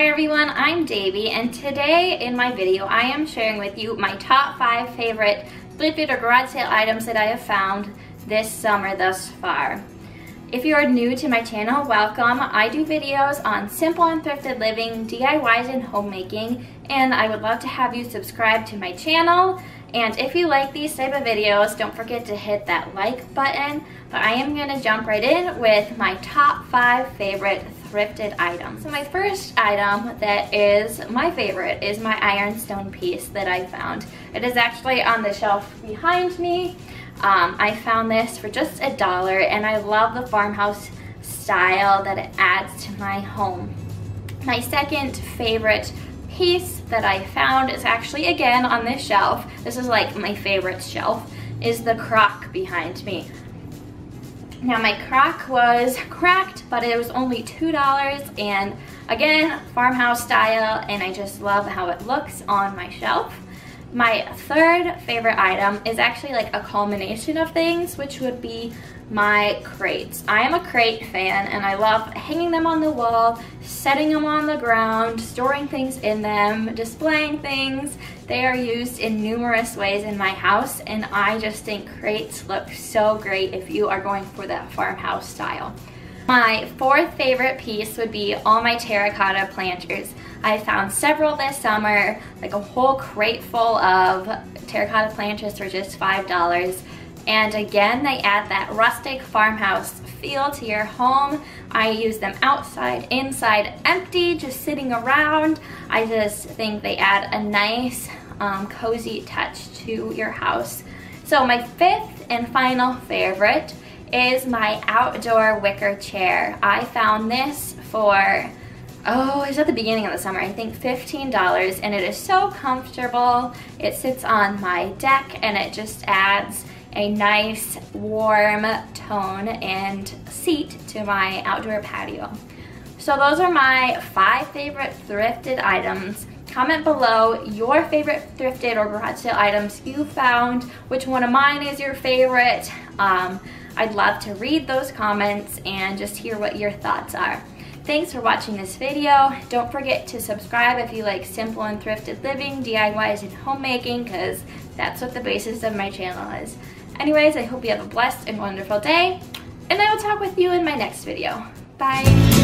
Hi everyone, I'm Davee and today in my video I am sharing with you my top 5 favorite thrifted or garage sale items that I have found this summer thus far. If you are new to my channel, welcome. I do videos on simple and thrifted living, DIYs and homemaking, and I would love to have you subscribe to my channel. And if you like these type of videos, don't forget to hit that like button. But I am gonna jump right in with my top five favorite thrifted items. So my first item that is my favorite is my ironstone piece that I found. It is actually on the shelf behind me. Um, I found this for just a dollar and I love the farmhouse style that it adds to my home. My second favorite piece that I found is actually again on this shelf. This is like my favorite shelf, is the crock behind me. Now my crock was cracked, but it was only $2 and again, farmhouse style and I just love how it looks on my shelf. My third favorite item is actually like a culmination of things, which would be my crates. I am a crate fan and I love hanging them on the wall, setting them on the ground, storing things in them, displaying things. They are used in numerous ways in my house and I just think crates look so great if you are going for that farmhouse style. My fourth favorite piece would be all my terracotta planters. I found several this summer, like a whole crate full of terracotta planters for just $5. And again, they add that rustic farmhouse feel to your home. I use them outside, inside, empty, just sitting around. I just think they add a nice, um, cozy touch to your house. So my fifth and final favorite is my outdoor wicker chair. I found this for, oh, it's at the beginning of the summer, I think $15, and it is so comfortable. It sits on my deck and it just adds a nice warm tone and seat to my outdoor patio. So those are my five favorite thrifted items. Comment below your favorite thrifted or garage sale items you found, which one of mine is your favorite. Um, I'd love to read those comments and just hear what your thoughts are. Thanks for watching this video. Don't forget to subscribe if you like simple and thrifted living, DIYs, and homemaking because that's what the basis of my channel is. Anyways, I hope you have a blessed and wonderful day, and I will talk with you in my next video. Bye!